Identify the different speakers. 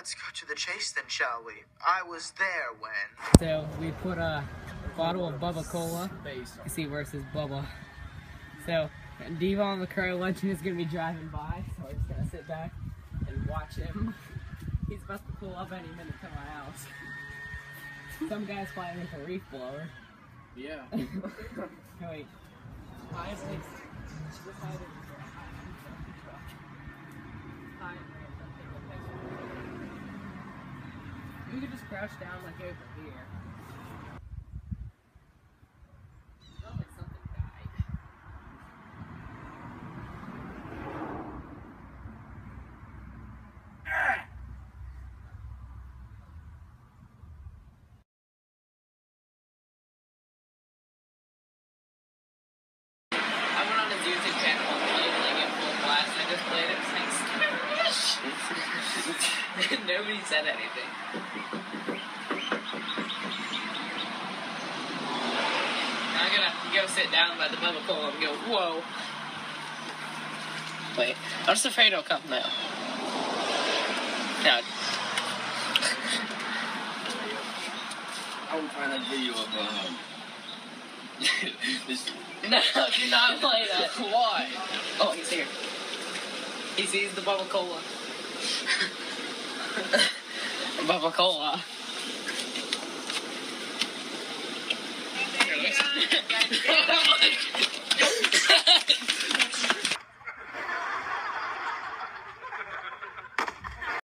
Speaker 1: Let's go to the chase then, shall we? I was there when.
Speaker 2: So we put a bottle of Bubba Cola. You see where it says Bubba. So Devon the Crow Legend is gonna be driving by, so we're just gonna sit back and watch him. He's about to pull up any minute to my house. Some guy's flying with a reef blower.
Speaker 3: Yeah.
Speaker 2: Wait. High place. Is the You could just crouch down like over here. Smells like something died. I went on his YouTube channel and played like in full blast. I just played it. It was like, Nobody said anything. I'm gonna have to go sit down by the Bubba Cola and go, whoa. Wait, I'm just afraid it'll come now. No,
Speaker 3: I will find a video of um. this.
Speaker 2: no, do not play that.
Speaker 3: Why?
Speaker 2: Oh, he's here. He sees the Bubba Cola. Bubba Cola.